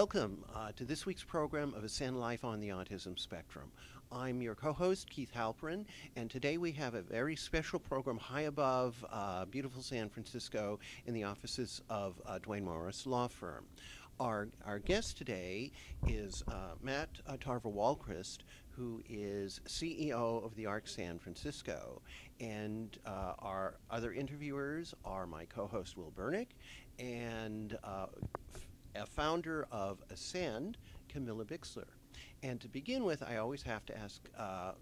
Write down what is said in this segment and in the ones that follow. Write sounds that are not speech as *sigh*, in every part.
Welcome uh, to this week's program of AASCEND Life on the Autism Spectrum. I'm your co host, Keith Halperin, and today we have a very special program high above uh, beautiful San Francisco in the offices of uh, Duane Morris Law Firm. Our, our guest today is uh, Matt uh, Tarver Wahlquist, who is CEO of the ARC San Francisco. And uh, our other interviewers are my co host, Will Bernick, and uh, a founder of AASCEND, Camilla Bixler. And to begin with, I always have to ask uh,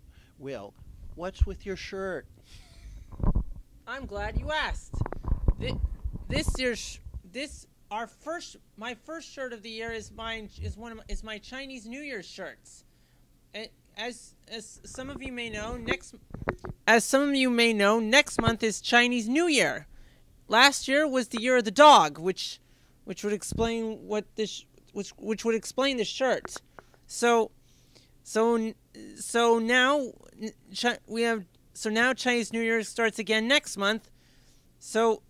Will, what's with your shirt? I'm glad you asked. This, this year's this our first my first shirt of the year is mine is one of my, is my Chinese New Year shirts. As as some of you may know, next as some of you may know, next month is Chinese New Year. Last year was the year of the dog, which which would explain what this which which would explain the shirt. So so so now we have so now Chinese New Year starts again next month. So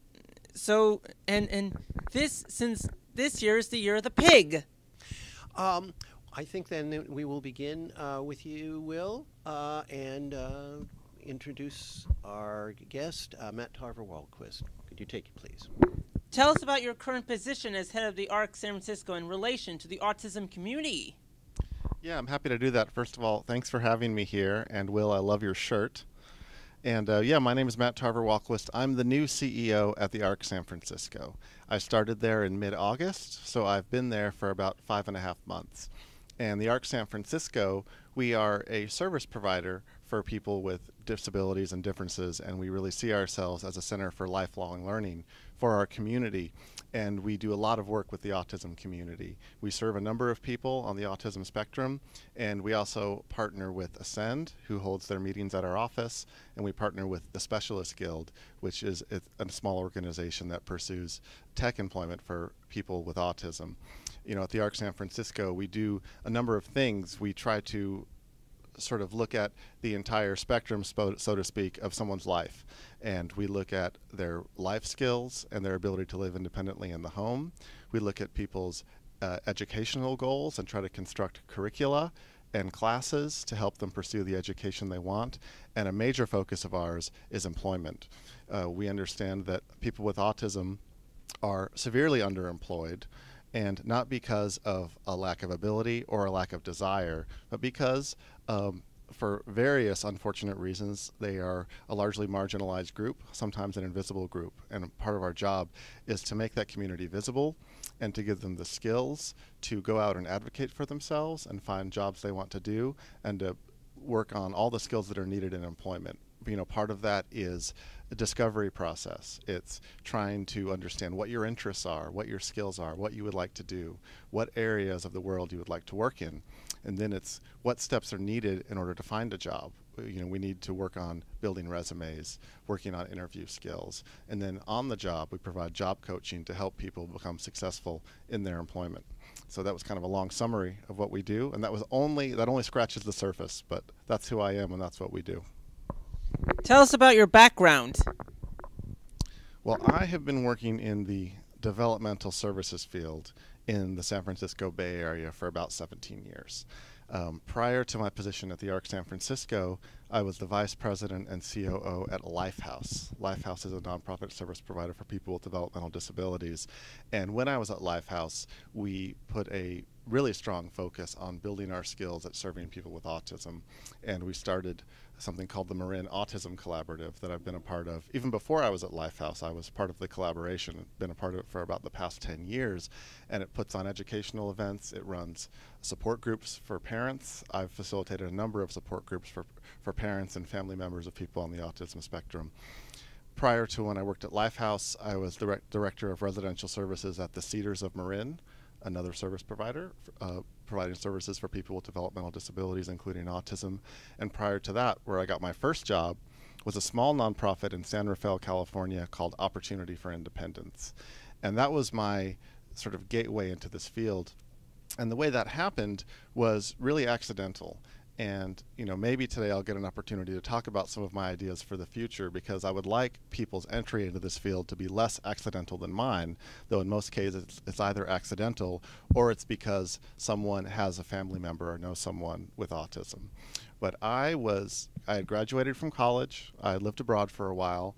so and and this since this year is the year of the pig. Um, I think then we will begin uh, with you, Will, uh, and uh, introduce our guest, uh, Matt Tarver Wahlquist. Could you take it, please? Tell us about your current position as head of the ARC San Francisco in relation to the autism community. Yeah, I'm happy to do that. First of all, thanks for having me here. And Will, I love your shirt. And uh, yeah, my name is Matt Tarver Wahlquist. I'm the new CEO at the ARC San Francisco. I started there in mid August, so I've been there for about five and a half months. And the ARC San Francisco, we are a service provider for people with disabilities and differences, and we really see ourselves as a center for lifelong learning for our community. And we do a lot of work with the autism community. We serve a number of people on the autism spectrum, and we also partner with AASCEND, who holds their meetings at our office, and we partner with the Specialist Guild, which is a small organization that pursues tech employment for people with autism. You know, at the ARC San Francisco, we do a number of things. We try to sort of look at the entire spectrum, so to speak, of someone's life. And we look at their life skills and their ability to live independently in the home. We look at people's uh, educational goals and try to construct curricula and classes to help them pursue the education they want. And a major focus of ours is employment. Uh, we understand that people with autism are severely underemployed and not because of a lack of ability or a lack of desire, but because um, for various unfortunate reasons, they are a largely marginalized group, sometimes an invisible group. And part of our job is to make that community visible and to give them the skills to go out and advocate for themselves and find jobs they want to do and to work on all the skills that are needed in employment. You know, part of that is the discovery process. It's trying to understand what your interests are, what your skills are, what you would like to do, what areas of the world you would like to work in. And then it's what steps are needed in order to find a job. You know we need to work on building resumes working on interview skills. And then on the job we provide job coaching to help people become successful in their employment. So that was kind of a long summary of what we do. And that was only that only scratches the surface but that's who i am and that's what we do tell us about your background well i have been working in the developmental services field in the San Francisco Bay Area for about 17 years. Um, prior to my position at the ARC San Francisco, I was the vice president and COO at Lifehouse. Lifehouse is a nonprofit service provider for people with developmental disabilities. And when I was at Lifehouse, we put a really strong focus on building our skills at serving people with autism. And we started something called the Marin Autism Collaborative that I've been a part of. Even before I was at Lifehouse, I was part of the collaboration, been a part of it for about the past 10 years. And it puts on educational events, it runs support groups for parents. I've facilitated a number of support groups for, for parents and family members of people on the autism spectrum. Prior to when I worked at Lifehouse, I was direct, director of residential services at the Cedars of Marin, another service provider, uh, providing services for people with developmental disabilities, including autism. And prior to that, where I got my first job, was a small nonprofit in San Rafael, California called Opportunity for Independence. And that was my sort of gateway into this field And the way that happened was really accidental. And you know, maybe today I'll get an opportunity to talk about some of my ideas for the future because I would like people's entry into this field to be less accidental than mine. Though in most cases it's, either accidental or it's because someone has a family member or knows someone with autism. But I was I had graduated from college. I lived abroad for a while,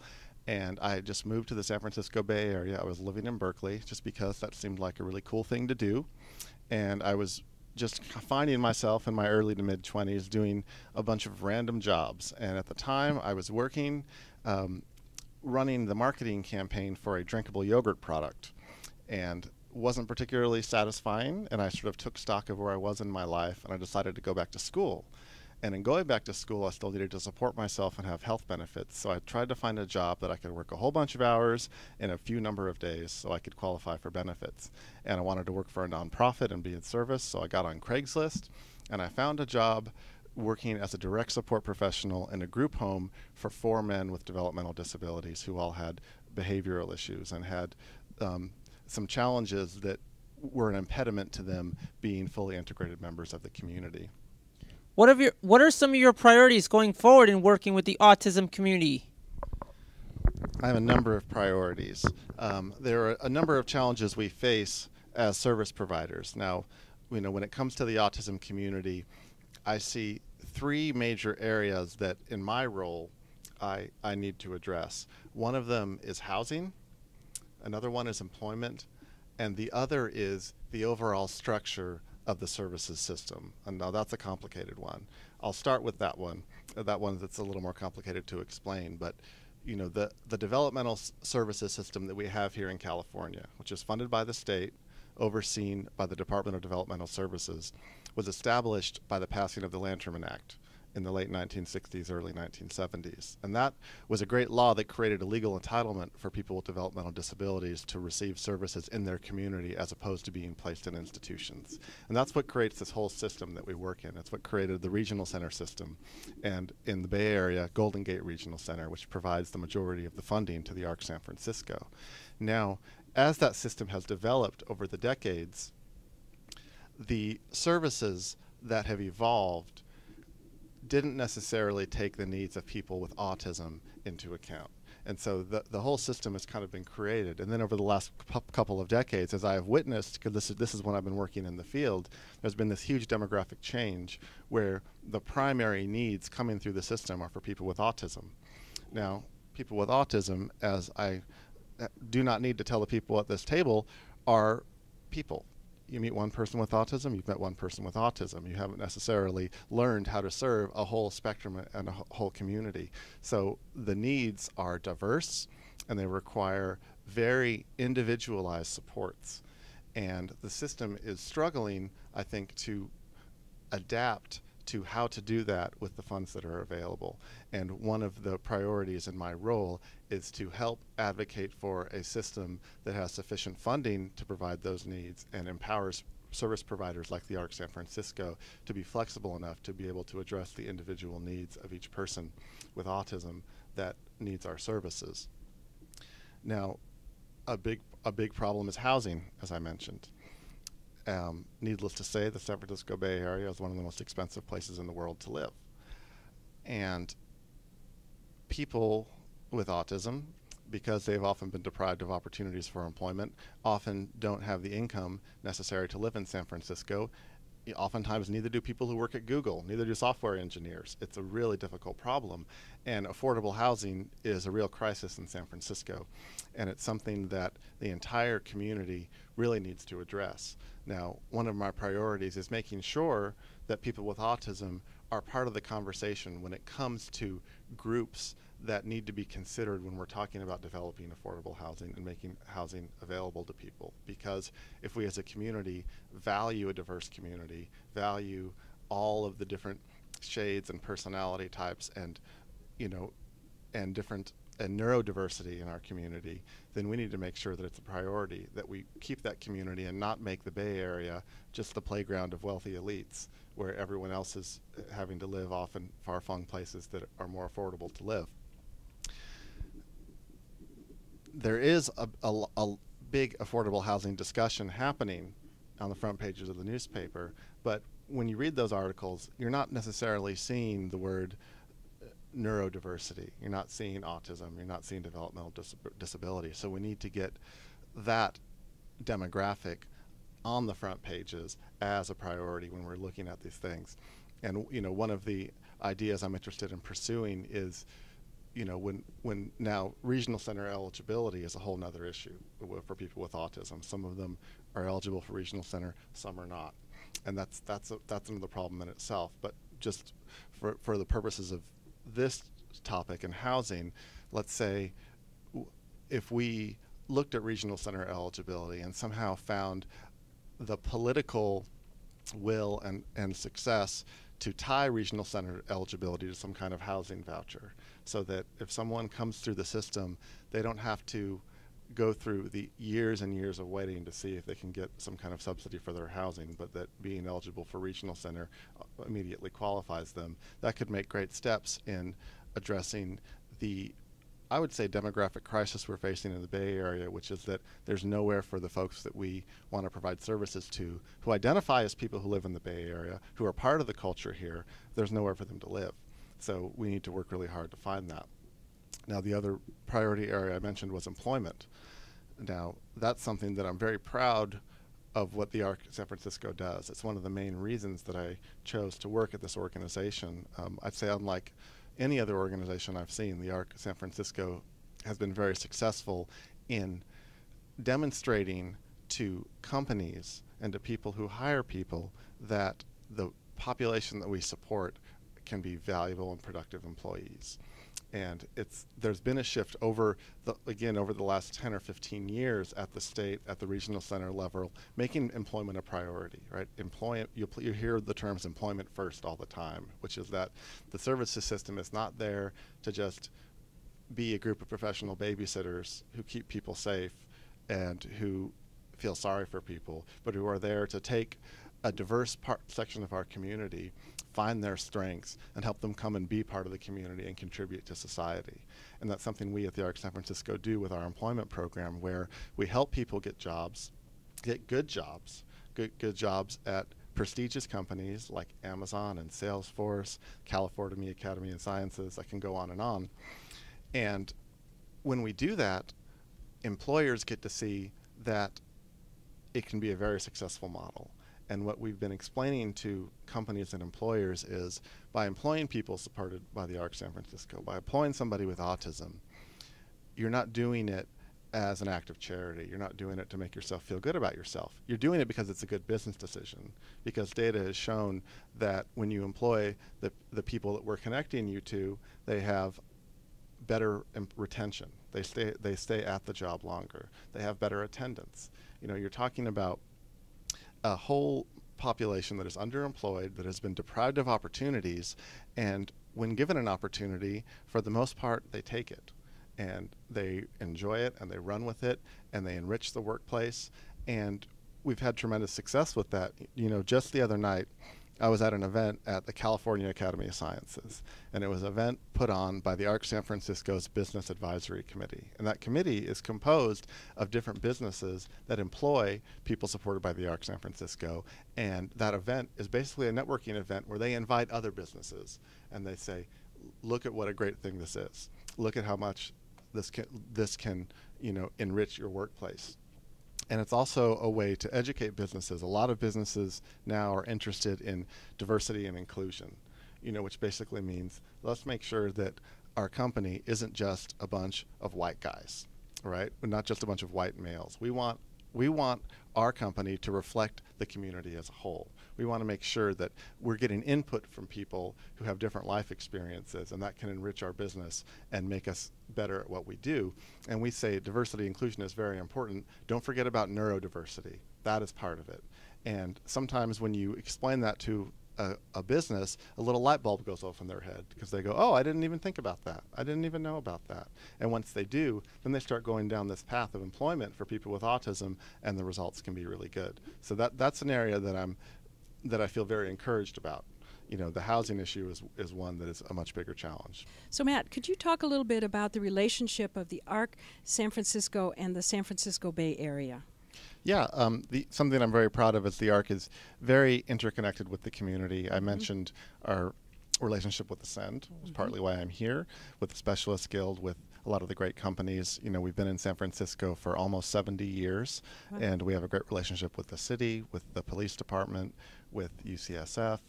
and I just moved to the San Francisco Bay Area. I was living in Berkeley just because that seemed like a really cool thing to do, and I was just finding myself in my early to mid 20s doing a bunch of random jobs. And at the time, I was working um, running the marketing campaign for a drinkable yogurt product. And wasn't particularly satisfying. And I sort of took stock of where I was in my life and I decided to go back to school. And in going back to school, I still needed to support myself and have health benefits. So I tried to find a job that I could work a whole bunch of hours in a few number of days so I could qualify for benefits. And I wanted to work for a nonprofit and be in service. So I got on Craigslist and I found a job working as a direct support professional in a group home for four men with developmental disabilities who all had behavioral issues and had um, some challenges that were an impediment to them being fully integrated members of the community. What are your What are some of your priorities going forward in working with the autism community? I have a number of priorities. Um, there are a number of challenges we face as service providers. Now, you know, when it comes to the autism community, I see three major areas that, in my role, I, I need to address. One of them is housing, another one is employment, and the other is the overall structure of the services system. And now that's a complicated one. I'll start with that one. Uh, that one that's a little more complicated to explain, but you know the the developmental services system that we have here in California, which is funded by the state, overseen by the Department of Developmental Services, was established by the passing of the Lanterman Act in the late 1960s, early 1970s. And that was a great law that created a legal entitlement for people with developmental disabilities to receive services in their community as opposed to being placed in institutions. And that's what creates this whole system that we work in. It's what created the regional center system. And in the Bay Area, Golden Gate Regional Center, which provides the majority of the funding to the ARC San Francisco. Now, as that system has developed over the decades, the services that have evolved didn't necessarily take the needs of people with autism into account. And so the, the whole system has kind of been created. And then over the last couple of decades, as I have witnessed, because this is, this is when I've been working in the field, there's been this huge demographic change where the primary needs coming through the system are for people with autism. Now, people with autism, as I uh, do not need to tell the people at this table, are people you meet one person with autism, you've met one person with autism. You haven't necessarily learned how to serve a whole spectrum and a whole community. So the needs are diverse and they require very individualized supports. And the system is struggling, I think, to adapt to how to do that with the funds that are available. And one of the priorities in my role is to help advocate for a system that has sufficient funding to provide those needs and empowers service providers like the ARC San Francisco to be flexible enough to be able to address the individual needs of each person with autism that needs our services. Now, a big a big problem is housing, as I mentioned. Um, needless to say, the San Francisco Bay Area is one of the most expensive places in the world to live. And people with autism, because they've often been deprived of opportunities for employment, often don't have the income necessary to live in San Francisco. Oftentimes, neither do people who work at Google, neither do software engineers. It's a really difficult problem. And affordable housing is a real crisis in San Francisco. And it's something that the entire community really needs to address. Now, one of my priorities is making sure that people with autism are part of the conversation when it comes to groups that need to be considered when we're talking about developing affordable housing and making housing available to people. Because if we as a community value a diverse community, value all of the different shades and personality types and you know and different and neurodiversity in our community, then we need to make sure that it's a priority, that we keep that community and not make the Bay Area just the playground of wealthy elites where everyone else is uh, having to live off in far-flung places that are more affordable to live. There is a, a, a big affordable housing discussion happening on the front pages of the newspaper. But when you read those articles, you're not necessarily seeing the word uh, neurodiversity. You're not seeing autism. You're not seeing developmental dis- disability. So we need to get that demographic on the front pages as a priority when we're looking at these things. And you know, one of the ideas I'm interested in pursuing is, you know, when when now regional center eligibility is a whole other issue for people with autism. Some of them are eligible for regional center, some are not, and that's that's a, that's another problem in itself. But just for for the purposes of this topic and housing, let's say if we looked at regional center eligibility and somehow found the political will and, and success to tie regional center eligibility to some kind of housing voucher so that if someone comes through the system, they don't have to go through the years and years of waiting to see if they can get some kind of subsidy for their housing, but that being eligible for regional center uh, immediately qualifies them. That could make great steps in addressing the I would say demographic crisis we're facing in the Bay Area, which is that there's nowhere for the folks that we want to provide services to who identify as people who live in the Bay Area, who are part of the culture here. There's nowhere for them to live. So we need to work really hard to find that. Now, the other priority area I mentioned was employment. Now, that's something that I'm very proud of what the ARC San Francisco does. It's one of the main reasons that I chose to work at this organization. Um, I'd say, unlike any other organization I've seen, the ARC San Francisco has been very successful in demonstrating to companies and to people who hire people that the population that we support can be valuable and productive employees. And it's there's been a shift over the again over the last 10 or 15 years at the state at the regional center level making employment a priority right? Employment you, you hear the terms employment first all the time which is that the services system is not there to just be a group of professional babysitters who keep people safe and who feel sorry for people but who are there to take a diverse part section of our community find their strengths and help them come and be part of the community and contribute to society. And that's something we at the ARC San Francisco do with our employment program where we help people get jobs, get good jobs, good, good jobs at prestigious companies like Amazon and Salesforce, California Academy of Sciences, I can go on and on. And when we do that, employers get to see that it can be a very successful model. And what we've been explaining to companies and employers is by employing people supported by the ARC San Francisco, by employing somebody with autism, you're not doing it as an act of charity. You're not doing it to make yourself feel good about yourself. You're doing it because it's a good business decision. Because data has shown that when you employ the, the people that we're connecting you to, they have better retention. They stay, they stay at the job longer. They have better attendance. You know, you're talking about a whole population that is underemployed, that has been deprived of opportunities, and when given an opportunity, for the most part, they take it. And they enjoy it and they run with it and they enrich the workplace. And we've had tremendous success with that. You know, just the other night, I was at an event at the California Academy of Sciences, and it was an event put on by the ARC San Francisco's Business Advisory Committee. And that committee is composed of different businesses that employ people supported by the ARC San Francisco. And that event is basically a networking event where they invite other businesses and they say, look at what a great thing this is. Look at how much this can, this can you know, enrich your workplace and it's also a way to educate businesses. A lot of businesses now are interested in diversity and inclusion, you know, which basically means let's make sure that our company isn't just a bunch of white guys, right? Not just a bunch of white males. We want we want our company to reflect the community as a whole. We want to make sure that we're getting input from people who have different life experiences, and that can enrich our business and make us better at what we do. And we say diversity inclusion is very important. Don't forget about neurodiversity. That is part of it. And sometimes when you explain that to a, a, business, a little light bulb goes off in their head because they go, "Oh, I didn't even think about that. I didn't even know about that." And once they do, then they start going down this path of employment for people with autism, and the results can be really good. So that that's an area that I'm that I feel very encouraged about. You know, the housing issue is is one that is a much bigger challenge. So, Matt, could you talk a little bit about the relationship of the ARC San Francisco and the San Francisco Bay Area? Yeah, um, the, something I'm very proud of is the ARC is very interconnected with the community. I mm-hmm. mentioned our relationship with AASCEND mm-hmm. is partly why I'm here, with the Specialist Guild, with a lot of the great companies. You know, we've been in San Francisco for almost 70 years, wow. and we have a great relationship with the city, with the police department, with UCSF,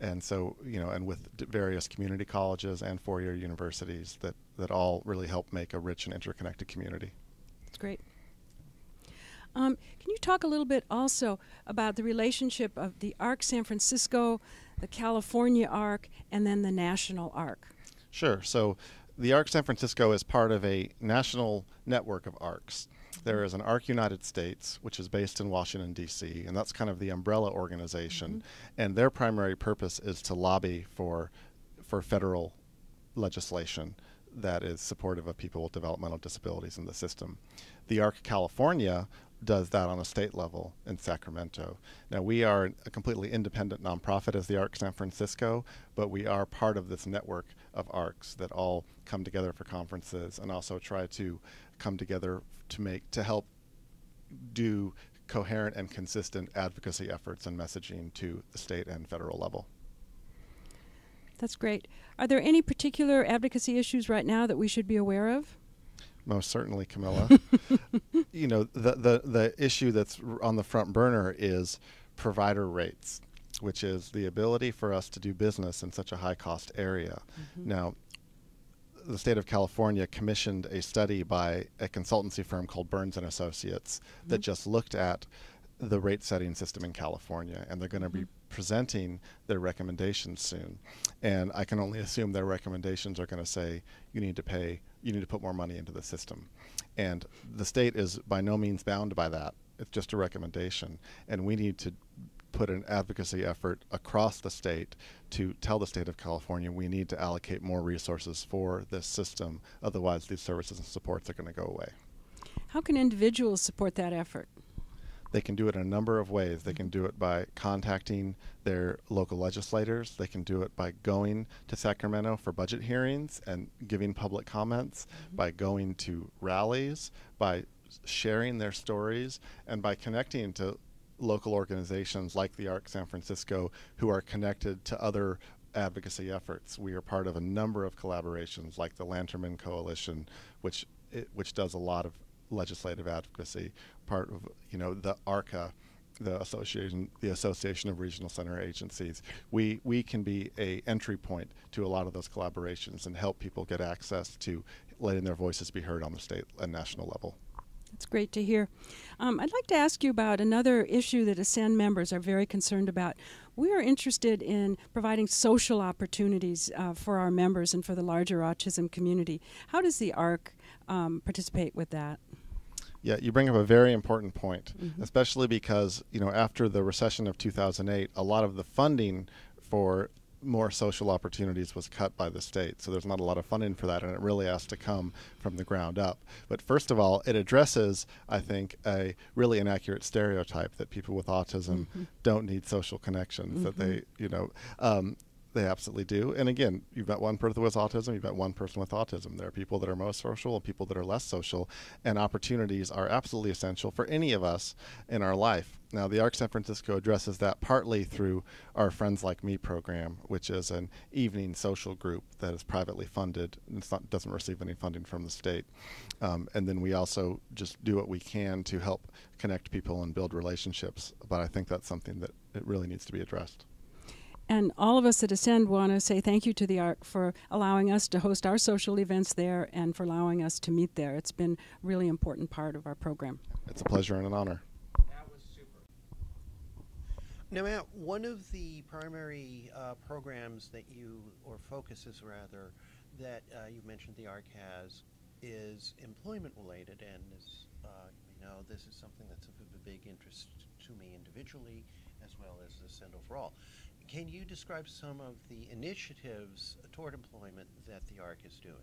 and so you know, and with various community colleges and four-year universities that that all really help make a rich and interconnected community. That's great. Um, can you talk a little bit also about the relationship of the ARC San Francisco, the California ARC, and then the National ARC? Sure. So the ARC San Francisco is part of a national network of ARCs. There is an ARC United States, which is based in Washington, D.C., and that's kind of the umbrella organization. Mm-hmm. And their primary purpose is to lobby for, for federal legislation that is supportive of people with developmental disabilities in the system. The ARC California does that on a state level in Sacramento. Now, we are a completely independent nonprofit as the ARC San Francisco, but we are part of this network of ARCs that all come together for conferences and also try to come together to make to help do coherent and consistent advocacy efforts and messaging to the state and federal level. That's great. Are there any particular advocacy issues right now that we should be aware of? Most certainly, Camilla. *laughs* you know, the, the, the issue that's on the front burner is provider rates, which is the ability for us to do business in such a high cost area. Mm-hmm. Now, the state of California commissioned a study by a consultancy firm called Burns and Associates mm-hmm. that just looked at the rate setting system in California, and they're going to mm-hmm. be presenting their recommendations soon. And I can only assume their recommendations are going to say you need to pay, you need to put more money into the system. And the state is by no means bound by that. It's just a recommendation. And we need to put an advocacy effort across the state to tell the state of California we need to allocate more resources for this system. Otherwise, these services and supports are going to go away. How can individuals support that effort? They can do it in a number of ways. They can do it by contacting their local legislators. They can do it by going to Sacramento for budget hearings and giving public comments, mm-hmm. by going to rallies, by sharing their stories, and by connecting to local organizations like the ARC San Francisco who are connected to other advocacy efforts. We are part of a number of collaborations like the Lanterman Coalition, which it, which does a lot of legislative advocacy, part of you know the ARCA, the association the Association of Regional Center Agencies. We we can be a entry point to a lot of those collaborations and help people get access to letting their voices be heard on the state and national level. That's great to hear. Um, I'd like to ask you about another issue that AASCEND members are very concerned about. We are interested in providing social opportunities uh, for our members and for the larger autism community. How does the ARC um, participate with that? Yeah, you bring up a very important point, mm-hmm. especially because you know after the recession of 2008, a lot of the funding for more social opportunities was cut by the state. So there's not a lot of funding for that, and it really has to come from the ground up. But first of all, it addresses, I think, a really inaccurate stereotype that people with autism mm-hmm. don't need social connections. Mm-hmm. That they, mm-hmm. you know, um, they absolutely do. And again, you've got one person with autism, you've got one person with autism. There are people that are most social and people that are less social, and opportunities are absolutely essential for any of us in our life. Now, the ARC San Francisco addresses that partly through our Friends Like Me program, which is an evening social group that is privately funded and not, doesn't receive any funding from the state. Um, and then we also just do what we can to help connect people and build relationships. But I think that's something that it really needs to be addressed. And all of us at AASCEND want to say thank you to the ARC for allowing us to host our social events there and for allowing us to meet there. It's been a really important part of our program. It's a pleasure and an honor. That was super. Now, Matt, one of the primary uh, programs that you, or focuses rather, that uh, you mentioned the ARC has is employment related. And as uh, you know, this is something that's of a big interest to me individually as well as AASCEND overall. Can you describe some of the initiatives toward employment that the ARC is doing?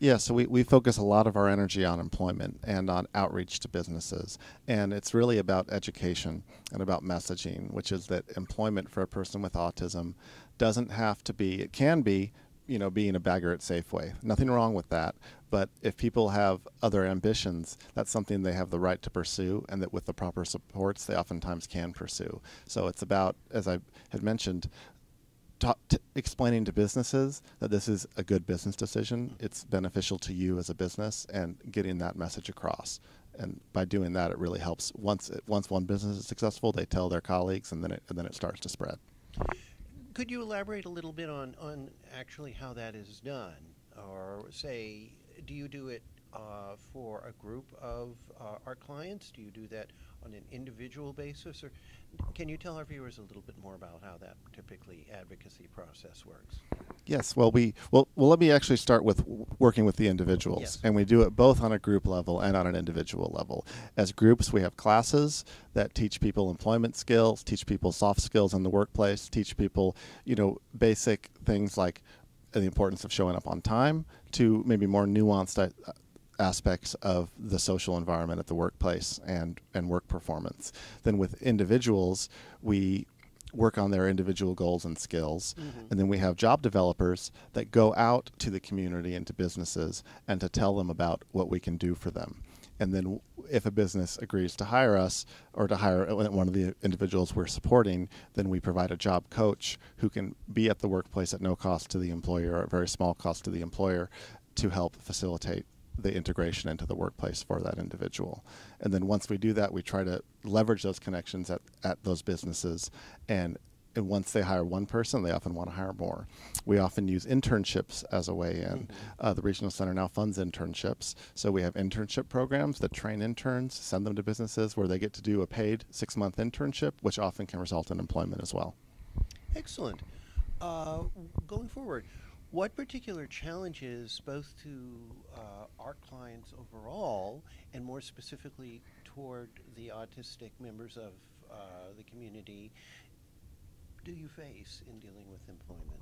Yeah, so we, we focus a lot of our energy on employment and on outreach to businesses. And it's really about education and about messaging, which is that employment for a person with autism doesn't have to be, it can be you know, being a bagger at Safeway. Nothing wrong with that. But if people have other ambitions, that's something they have the right to pursue, and that with the proper supports, they oftentimes can pursue. So it's about, as I had mentioned, explaining to businesses that this is a good business decision. It's beneficial to you as a business, and getting that message across. And by doing that, it really helps. Once it, once one business is successful, they tell their colleagues, and then it and then it starts to spread. Could you elaborate a little bit on, on actually how that is done? Or say, do you do it uh, for a group of uh, our clients? Do you do that on an individual basis? Or can you tell our viewers a little bit more about how that typically advocacy process works? Yes, well, we well, well. Let me actually start with working with the individuals, Yes. and we do it both on a group level and on an individual level. As groups, we have classes that teach people employment skills, teach people soft skills in the workplace, teach people, you know, basic things like the importance of showing up on time, to maybe more nuanced uh, aspects of the social environment at the workplace and and work performance. Then with individuals, we work on their individual goals and skills. Mm-hmm. And then we have job developers that go out to the community and to businesses and to tell them about what we can do for them. And then, if a business agrees to hire us or to hire one of the individuals we're supporting, then we provide a job coach who can be at the workplace at no cost to the employer or a very small cost to the employer to help facilitate the integration into the workplace for that individual. And then once we do that, we try to leverage those connections at, at those businesses. And, and once they hire one person, they often want to hire more. We often use internships as a way in. Uh, the Regional Center now funds internships. So we have internship programs that train interns, send them to businesses where they get to do a paid six month internship, which often can result in employment as well. Excellent. Uh, going forward, what particular challenges, both to uh, our clients overall and more specifically toward the autistic members of uh, the community, do you face in dealing with employment?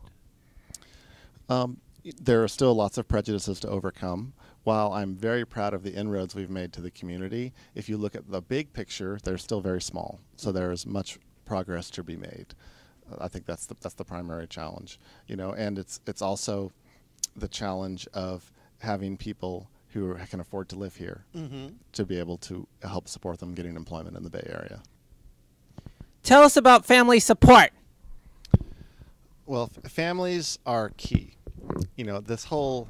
Um, there are still lots of prejudices to overcome. While I'm very proud of the inroads we've made to the community, if you look at the big picture, they're still very small. So there is much progress to be made. I think that's the, that's the primary challenge, you know, and it's it's also the challenge of having people who can afford to live here Mm-hmm. to be able to help support them getting employment in the Bay Area. Tell us about family support. Well, f- families are key. You know, this whole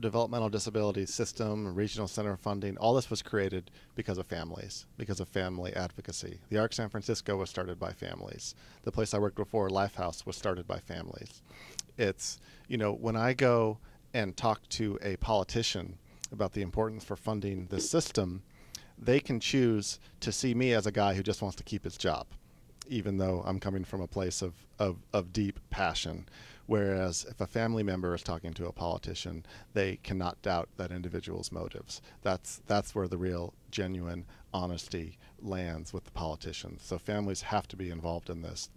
developmental disability system, regional center funding, all this was created because of families, because of family advocacy. The Arc San Francisco was started by families. The place I worked before, Lifehouse, was started by families. It's, you know, when I go and talk to a politician about the importance for funding this system, they can choose to see me as a guy who just wants to keep his job even though I'm coming from a place of, of, of deep passion. Whereas if a family member is talking to a politician, they cannot doubt that individual's motives. That's, that's where the real, genuine honesty lands with the politicians. So families have to be involved in this.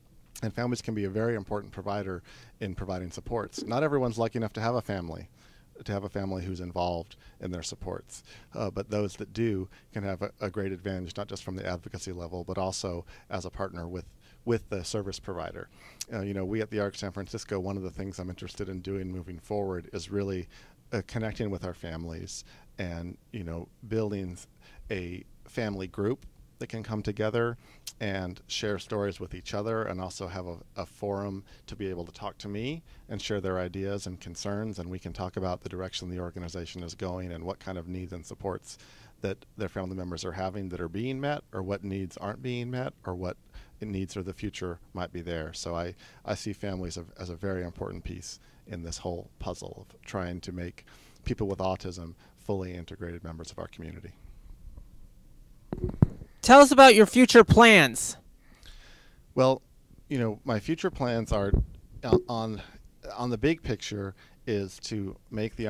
And families can be a very important provider in providing supports. Not everyone's lucky enough to have a family to have a family who's involved in their supports. Uh, but those that do can have a, a great advantage, not just from the advocacy level, but also as a partner with with the service provider. Uh, you know, we at the Arc San Francisco, one of the things I'm interested in doing moving forward is really uh, connecting with our families and you know building a family group that can come together and share stories with each other and also have a, a forum to be able to talk to me and share their ideas and concerns and we can talk about the direction the organization is going and what kind of needs and supports that their family members are having that are being met or what needs aren't being met or what needs or the future might be there so i, I see families of, as a very important piece in this whole puzzle of trying to make people with autism fully integrated members of our community Tell us about your future plans. Well, you know, my future plans are uh, on on the big picture is to make the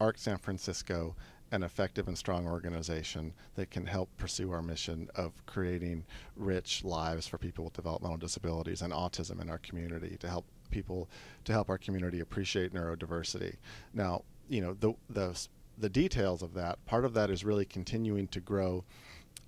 Arc San Francisco an effective and strong organization that can help pursue our mission of creating rich lives for people with developmental disabilities and autism in our community to help people to help our community appreciate neurodiversity. Now, you know, the the the details of that, part of that is really continuing to grow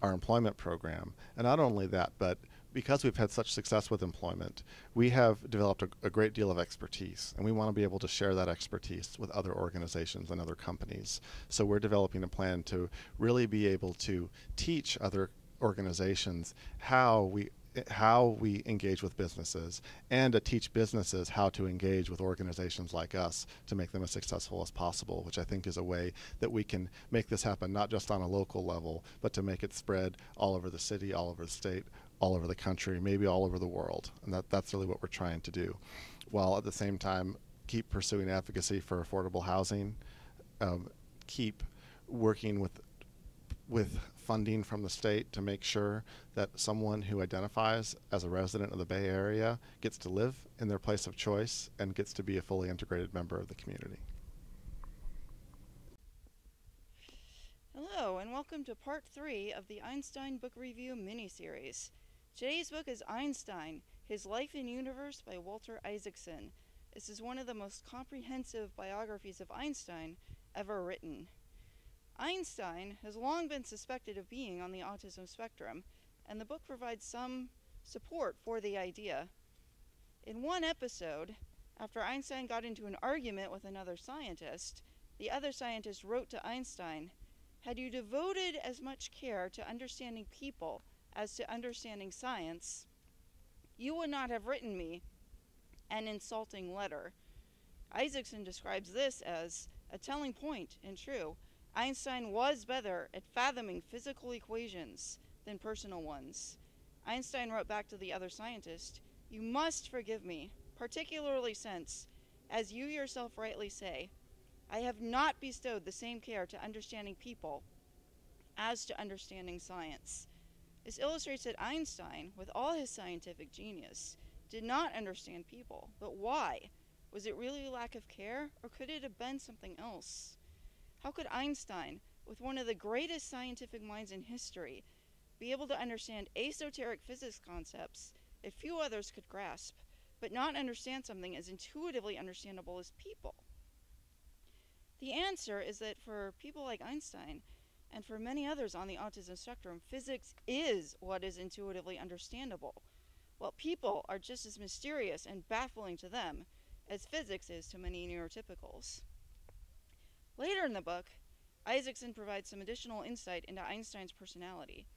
our employment program. And not only that, but because we've had such success with employment, we have developed a, a, great deal of expertise, and we want to be able to share that expertise with other organizations and other companies. So we're developing a plan to really be able to teach other organizations how we how we engage with businesses and to teach businesses how to engage with organizations like us to make them as successful as possible, which I think is a way that we can make this happen not just on a local level, but to make it spread all over the city, all over the state, all over the country, maybe all over the world. And that, that's really what we're trying to do. While at the same time, keep pursuing advocacy for affordable housing, um, keep working with with funding from the state to make sure that someone who identifies as a resident of the Bay Area gets to live in their place of choice and gets to be a fully integrated member of the community. Hello, and welcome to part three of the Einstein Book Review mini-series. Today's book is Einstein, His Life and Universe by Walter Isaacson. This is one of the most comprehensive biographies of Einstein ever written. Einstein has long been suspected of being on the autism spectrum, and the book provides some support for the idea. In one episode, after Einstein got into an argument with another scientist, the other scientist wrote to Einstein, Had you devoted as much care to understanding people as to understanding science, you would not have written me an insulting letter. Isaacson describes this as a telling point and true. Einstein was better at fathoming physical equations than personal ones. Einstein wrote back to the other scientist, You must forgive me, particularly since, as you yourself rightly say, I have not bestowed the same care to understanding people as to understanding science. This illustrates that Einstein, with all his scientific genius, did not understand people. But why? Was it really a lack of care, or could it have been something else? How could Einstein, with one of the greatest scientific minds in history, be able to understand esoteric physics concepts that few others could grasp, but not understand something as intuitively understandable as people? The answer is that for people like Einstein, and for many others on the autism spectrum, physics is what is intuitively understandable, while people are just as mysterious and baffling to them as physics is to many neurotypicals. Later in the book, Isaacson provides some additional insight into Einstein's personality.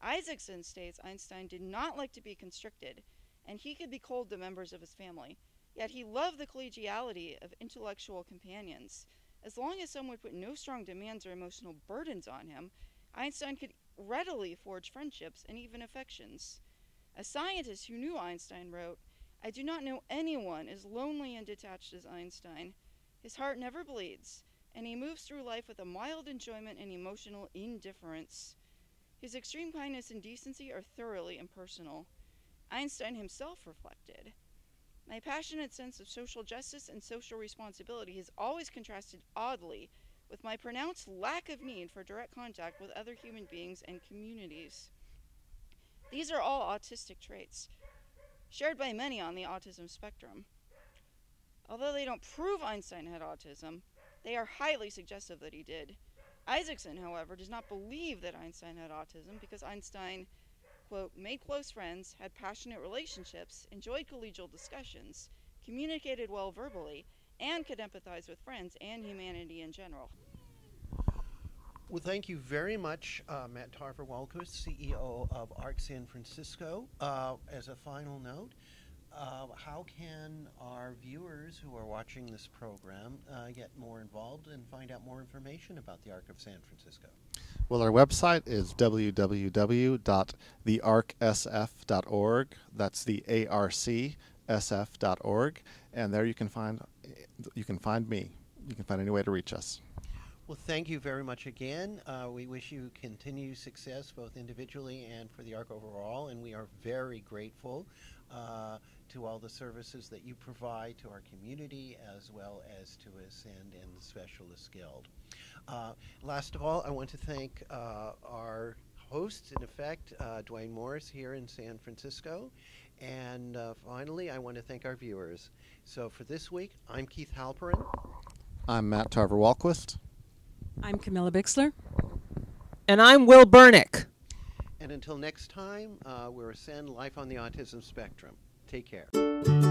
Isaacson states Einstein did not like to be constricted, and he could be cold to members of his family, yet he loved the collegiality of intellectual companions. As long as someone put no strong demands or emotional burdens on him, Einstein could readily forge friendships and even affections. A scientist who knew Einstein wrote, I do not know anyone as lonely and detached as Einstein. His heart never bleeds and he moves through life with a mild enjoyment and emotional indifference. His extreme kindness and decency are thoroughly impersonal. Einstein himself reflected. My passionate sense of social justice and social responsibility has always contrasted oddly with my pronounced lack of need for direct contact with other human beings and communities. These are all autistic traits, shared by many on the autism spectrum. Although they don't prove Einstein had autism, they are highly suggestive that he did. Isaacson, however, does not believe that Einstein had autism because Einstein, quote, made close friends, had passionate relationships, enjoyed collegial discussions, communicated well verbally, and could empathize with friends and humanity in general. Well, thank you very much, uh, Matt Tarver Wahlquist, CEO of ARC San Francisco. Uh, as a final note, uh, how can our viewers who are watching this program uh, get more involved and find out more information about the Arc of San Francisco? Well, our website is www.thearcsf.org. That's the arcsf.org, and there you can find you can find me. You can find any way to reach us. Well, thank you very much again. Uh, we wish you continued success both individually and for the ARC overall, and we are very grateful uh, to all the services that you provide to our community as well as to AASCEND and the Specialist Guild. Uh, last of all, I want to thank uh, our host, in effect, uh, Duane Morris here in San Francisco. And uh, finally, I want to thank our viewers. So for this week, I'm Keith Halperin. I'm Matt Tarver Wahlquist. I'm Camilla Bixler. And I'm Will Bernick. And until next time, uh, we're AASCEND Life on the Autism Spectrum. Take care.